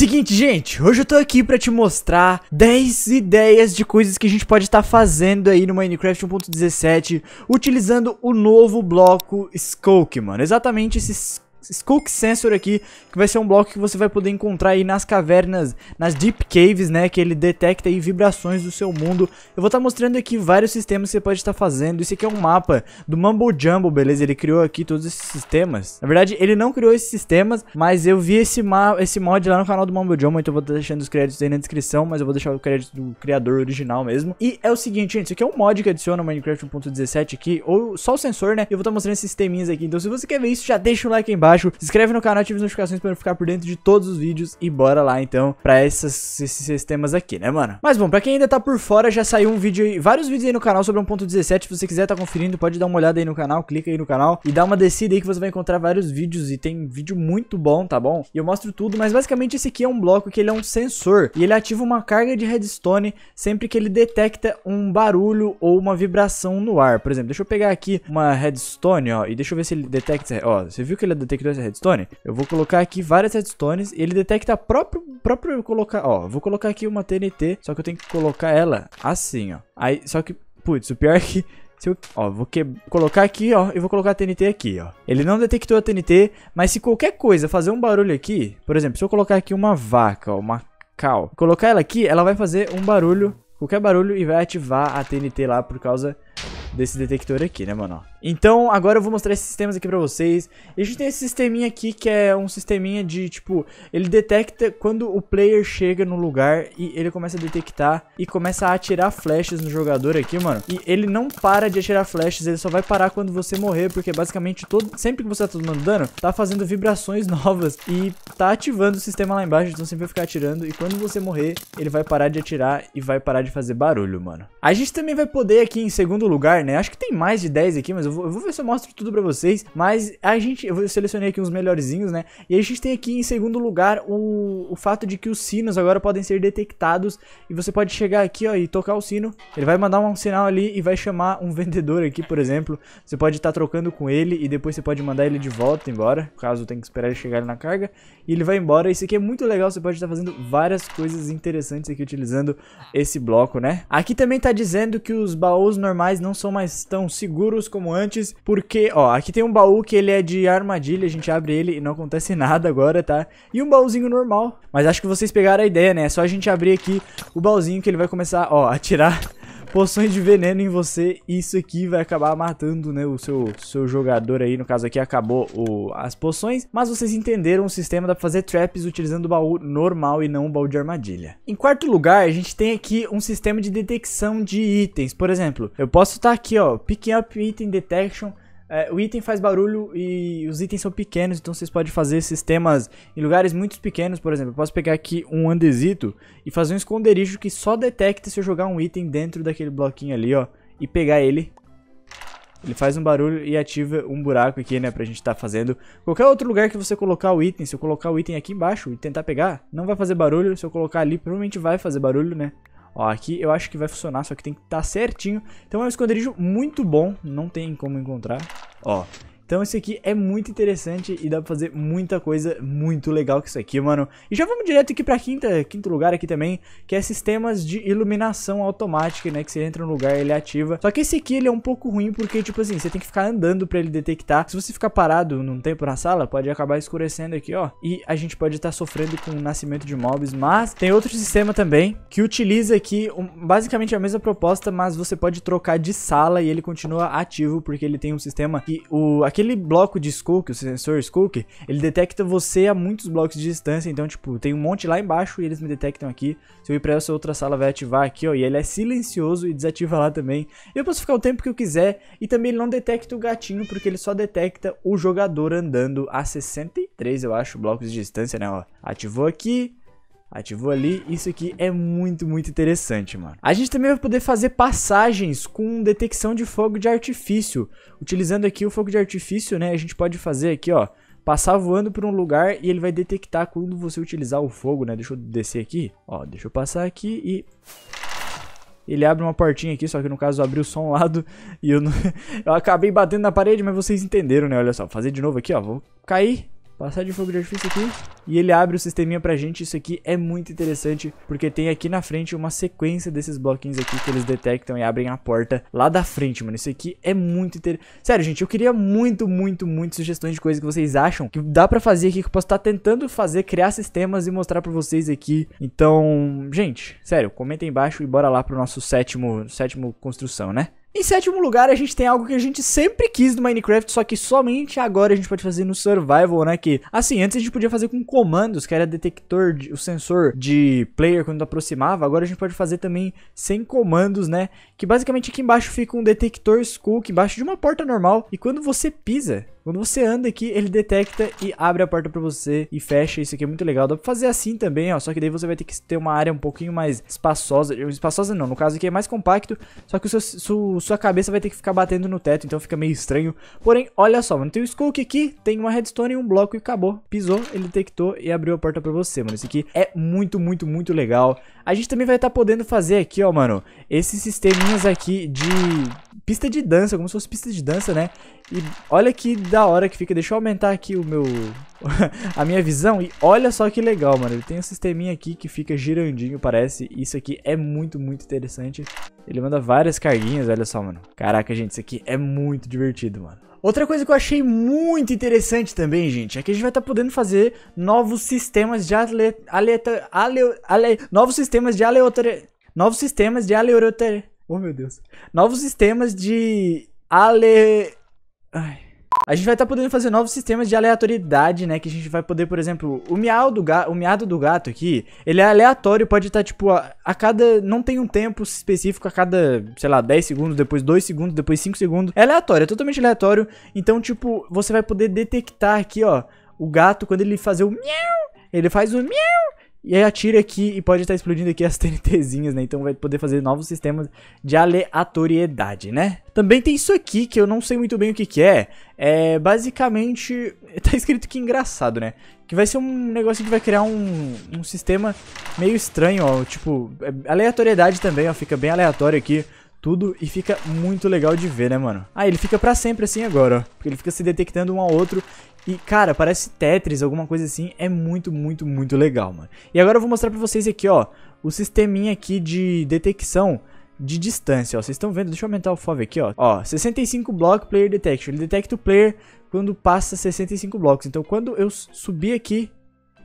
Seguinte, gente, hoje eu tô aqui pra te mostrar 10 ideias de coisas que a gente pode estar tá fazendo aí no Minecraft 1.17 utilizando o novo bloco Skulk, mano. Exatamente esse Skulk Sensor aqui, que vai ser um bloco que você vai poder encontrar aí nas cavernas, nas Deep Caves, né, que ele detecta aí vibrações do seu mundo. Eu vou estar tá mostrando aqui vários sistemas que você pode estar tá fazendo. Isso aqui é um mapa do Mumbo Jumbo, beleza? Ele criou aqui todos esses sistemas. Na verdade, ele não criou esses sistemas, mas eu vi esse, esse mod lá no canal do Mumbo Jumbo, então eu vou estar deixando os créditos aí na descrição, mas eu vou deixar o crédito do criador original mesmo. E é o seguinte, gente, isso aqui é um mod que adiciona o Minecraft 1.17 aqui, ou só o sensor, né? Eu vou estar tá mostrando esses sisteminhas aqui. Então se você quer ver isso, já deixa o like aí embaixo embaixo. Se inscreve no canal, ativa as notificações para ficar por dentro de todos os vídeos. E bora lá então pra esses, esses sistemas aqui, né, mano? Mas bom, pra quem ainda tá por fora, já saiu um vídeo aí, vários vídeos aí no canal sobre 1.17. Se você quiser tá conferindo, pode dar uma olhada aí no canal, clica aí no canal e dá uma descida aí que você vai encontrar vários vídeos. E tem vídeo muito bom, tá bom? E eu mostro tudo, mas basicamente esse aqui é um bloco que ele é um sensor. E ele ativa uma carga de redstone sempre que ele detecta um barulho ou uma vibração no ar. Por exemplo, deixa eu pegar aqui uma redstone, ó, e deixa eu ver se ele detecta... Ó, você viu que ele detectou essa redstone? Eu vou colocar aqui várias redstones e ele detecta próprio, próprio colocar, ó, vou colocar aqui uma TNT, só que eu tenho que colocar ela assim, ó. Aí, só que, putz, o pior é que se eu, ó, vou que, colocar aqui, ó, e vou colocar a TNT aqui, ó. Ele não detectou a TNT, mas se qualquer coisa fazer um barulho aqui, por exemplo, se eu colocar aqui uma vaca, ó, uma cow, colocar ela aqui, ela vai fazer um barulho, qualquer barulho e vai ativar a TNT lá por causa desse detector aqui, né, mano? Então, agora eu vou mostrar esses sistemas aqui pra vocês. E a gente tem esse sisteminha aqui, que é um sisteminha de, tipo, ele detecta quando o player chega no lugar e ele começa a detectar e começa a atirar flechas no jogador aqui, mano. E ele não para de atirar flechas, ele só vai parar quando você morrer, porque basicamente todo, sempre que você tá tomando dano, tá fazendo vibrações novas e tá ativando o sistema lá embaixo, então sempre vai ficar atirando. E quando você morrer, ele vai parar de atirar e vai parar de fazer barulho, mano. A gente também vai poder aqui em segundo lugar, né? Acho que tem mais de 10 aqui, mas eu vou, eu vou ver se eu mostro tudo pra vocês. Mas a gente, eu selecionei aqui uns melhorzinhos, né? E a gente tem aqui em segundo lugar o, o fato de que os sinos agora podem ser detectados. E você pode chegar aqui, ó, e tocar o sino. Ele vai mandar um sinal ali e vai chamar um vendedor aqui, por exemplo. Você pode estar tá trocando com ele e depois você pode mandar ele de volta embora. Caso tenha que esperar ele chegar na carga. E ele vai embora. Isso aqui é muito legal, você pode estar tá fazendo várias coisas interessantes aqui utilizando esse bloco, né? Aqui também tá dizendo que os baús normais não são mais tão seguros como antes, porque, ó, aqui tem um baú que ele é de armadilha, a gente abre ele e não acontece nada agora, tá? E um baúzinho normal, mas acho que vocês pegaram a ideia, né? É só a gente abrir aqui o baúzinho que ele vai começar, ó, a tirar poções de veneno em você. Isso aqui vai acabar matando, né, o seu, seu jogador aí. No caso aqui acabou o, as poções. Mas vocês entenderam o sistema, dá pra fazer traps utilizando o baú normal e não o baú de armadilha. Em quarto lugar, a gente tem aqui um sistema de detecção de itens. Por exemplo, eu posso estar aqui, ó, Picking Up Item Detection. É, o item faz barulho e os itens são pequenos, então vocês podem fazer sistemas em lugares muito pequenos, por exemplo. Eu posso pegar aqui um andesito e fazer um esconderijo que só detecta se eu jogar um item dentro daquele bloquinho ali, ó, e pegar ele. Ele faz um barulho e ativa um buraco aqui, né, pra gente tá fazendo. Qualquer outro lugar que você colocar o item, se eu colocar o item aqui embaixo e tentar pegar, não vai fazer barulho. Se eu colocar ali, provavelmente vai fazer barulho, né. Ó, aqui eu acho que vai funcionar, só que tem que estar tá certinho. Então é um esconderijo muito bom, não tem como encontrar. Ó, então esse aqui é muito interessante e dá pra fazer muita coisa muito legal com isso aqui, mano. E já vamos direto aqui pra quinta, quinto lugar aqui também, que é sistemas de iluminação automática, né? Que você entra no lugar ele ativa. Só que esse aqui ele é um pouco ruim porque, tipo assim, você tem que ficar andando pra ele detectar. Se você ficar parado num tempo na sala, pode acabar escurecendo aqui, ó. E a gente pode estar tá sofrendo com o nascimento de mobs. Mas tem outro sistema também que utiliza aqui um, basicamente a mesma proposta, mas você pode trocar de sala e ele continua ativo porque ele tem um sistema que o... Aqui aquele bloco de Skook, o sensor Skook, ele detecta você a muitos blocos de distância. Então, tipo, tem um monte lá embaixo e eles me detectam aqui. Se eu ir pra essa outra sala, vai ativar aqui, ó. E ele é silencioso e desativa lá também. Eu posso ficar o tempo que eu quiser. E também ele não detecta o gatinho, porque ele só detecta o jogador andando a 63, eu acho, blocos de distância, né, ó. Ativou aqui, Ativou ali, isso aqui é muito, muito interessante, mano. A gente também vai poder fazer passagens com detecção de fogo de artifício. Utilizando aqui o fogo de artifício, né, a gente pode fazer aqui, ó, passar voando por um lugar e ele vai detectar quando você utilizar o fogo, né. Deixa eu descer aqui, ó, deixa eu passar aqui e... Ele abre uma portinha aqui, só que no caso abriu só um lado e eu não... eu acabei batendo na parede, mas vocês entenderam, né, olha só. Fazer de novo aqui, ó, vou cair Passar de fogo de artifício aqui. E ele abre o sisteminha pra gente. Isso aqui é muito interessante. Porque tem aqui na frente uma sequência desses bloquinhos aqui que eles detectam e abrem a porta lá da frente, mano. Isso aqui é muito interessante. Sério, gente, eu queria muito, muito, muito sugestões de coisas que vocês acham que dá pra fazer aqui. Que eu posso estar tentando fazer, criar sistemas e mostrar pra vocês aqui. Então, gente, sério, comenta embaixo e bora lá pro nosso sétimo, sétimo construção, né? Em sétimo lugar, a gente tem algo que a gente sempre quis no Minecraft, só que somente agora a gente pode fazer no Survival, né? Que, assim, antes a gente podia fazer com comandos, que era detector, de, o sensor de player quando aproximava. Agora a gente pode fazer também sem comandos, né? Que basicamente aqui embaixo fica um detector skull, embaixo de uma porta normal. E quando você pisa, quando você anda aqui, ele detecta e abre a porta pra você e fecha. Isso aqui é muito legal. Dá pra fazer assim também, ó. Só que daí você vai ter que ter uma área um pouquinho mais espaçosa. Espaçosa não, no caso aqui é mais compacto. Só que o seu, su, sua cabeça vai ter que ficar batendo no teto, então fica meio estranho. Porém, olha só, mano. Tem o Skull aqui, tem uma redstone e um bloco e acabou. Pisou, ele detectou e abriu a porta pra você, mano. Isso aqui é muito, muito, muito legal. A gente também vai estar tá podendo fazer aqui, ó, mano, esses sisteminhas aqui de pista de dança, como se fosse pista de dança, né? E olha que da hora que fica. Deixa eu aumentar aqui o meu... a minha visão. E olha só que legal, mano. Ele tem um sisteminha aqui que fica girandinho, parece. Isso aqui é muito, muito interessante. Ele manda várias carguinhas, olha só, mano. Caraca, gente, isso aqui é muito divertido, mano. Outra coisa que eu achei muito interessante também, gente, é que a gente vai estar tá podendo fazer novos sistemas de ale... aleator... ale... ale... novos sistemas de aleator... novos sistemas de aleator... Oh, meu Deus. Novos sistemas de ale... Ai. A gente vai estar tá podendo fazer novos sistemas de aleatoriedade, né? Que a gente vai poder, por exemplo, o miau do gato, o miado do gato aqui, ele é aleatório, pode estar, tá, tipo, a, a, cada. Não tem um tempo específico a cada, sei lá, 10 segundos, depois 2 segundos, depois 5 segundos. É aleatório, é totalmente aleatório. Então, tipo, você vai poder detectar aqui, ó, o gato, quando ele fazer o miau, ele faz o miau. E aí atira aqui e pode estar explodindo aqui as TNTzinhas, né? Então vai poder fazer novos sistemas de aleatoriedade, né? Também tem isso aqui que eu não sei muito bem o que que é. É basicamente... Tá escrito que engraçado, né? Que vai ser um negócio que vai criar um, um sistema meio estranho, ó. Tipo, é aleatoriedade também, ó. Fica bem aleatório aqui tudo e fica muito legal de ver, né, mano? Ah, ele fica pra sempre assim agora, ó. Porque ele fica se detectando um ao outro e, cara, parece Tetris, alguma coisa assim. É muito, muito, muito legal, mano. E agora eu vou mostrar pra vocês aqui, ó, o sisteminha aqui de detecção de distância, ó. Vocês estão vendo? Deixa eu aumentar o FOV aqui, ó. Ó, 65 block player detection. Ele detecta o player quando passa 65 blocos. Então, quando eu subir aqui,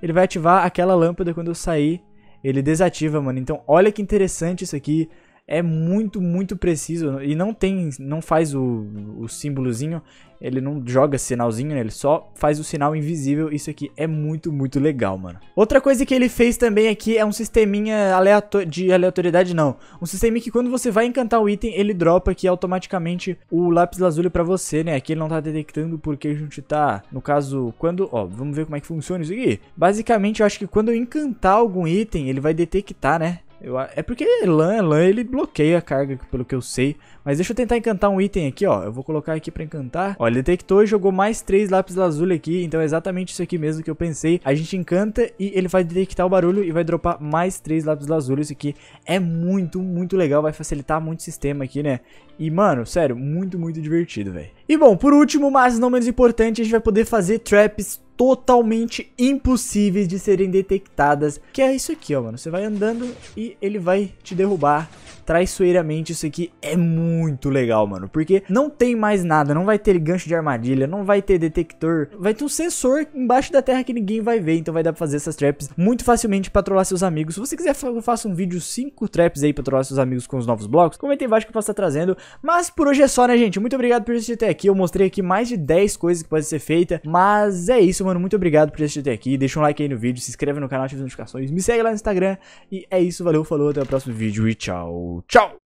ele vai ativar aquela lâmpada. Quando eu sair, ele desativa, mano. Então, olha que interessante isso aqui é muito, muito preciso e não tem, não faz o, o símbolozinho, ele não joga sinalzinho, né? ele só faz o sinal invisível. Isso aqui é muito, muito legal, mano. Outra coisa que ele fez também aqui é um sisteminha aleator de aleatoriedade, não. Um sisteminha que quando você vai encantar o item, ele dropa aqui automaticamente o lápis lazuli pra você, né? Aqui ele não tá detectando porque a gente tá, no caso, quando, ó, vamos ver como é que funciona isso aqui. Basicamente, eu acho que quando eu encantar algum item, ele vai detectar, né? Eu, é porque LAN, LAN ele bloqueia a carga, pelo que eu sei. Mas deixa eu tentar encantar um item aqui, ó. Eu vou colocar aqui pra encantar. Ó, ele detectou e jogou mais três lápis azul aqui. Então é exatamente isso aqui mesmo que eu pensei. A gente encanta e ele vai detectar o barulho e vai dropar mais três lápis azul. Isso aqui é muito, muito legal. Vai facilitar muito o sistema aqui, né? E, mano, sério, muito, muito divertido, velho. E bom, por último, mas não menos importante, a gente vai poder fazer traps totalmente impossíveis de serem detectadas. Que é isso aqui, ó, mano. Você vai andando e ele vai te derrubar traiçoeiramente. Isso aqui é muito legal, mano. Porque não tem mais nada. Não vai ter gancho de armadilha. Não vai ter detector. Vai ter um sensor embaixo da terra que ninguém vai ver. Então vai dar pra fazer essas traps muito facilmente pra trollar seus amigos. Se você quiser, eu faço um vídeo 5 traps aí pra trollar seus amigos com os novos blocos. Comenta aí embaixo que eu posso estar trazendo. Mas por hoje é só, né, gente? Muito obrigado por assistir até aqui. Eu mostrei aqui mais de 10 coisas que podem ser feitas. Mas é isso, mano. Muito obrigado por assistir até aqui. Deixa um like aí no vídeo. Se inscreve no canal, ativa as notificações. Me segue lá no Instagram. E é isso. Valeu, falou. Até o próximo vídeo e tchau. Tchau!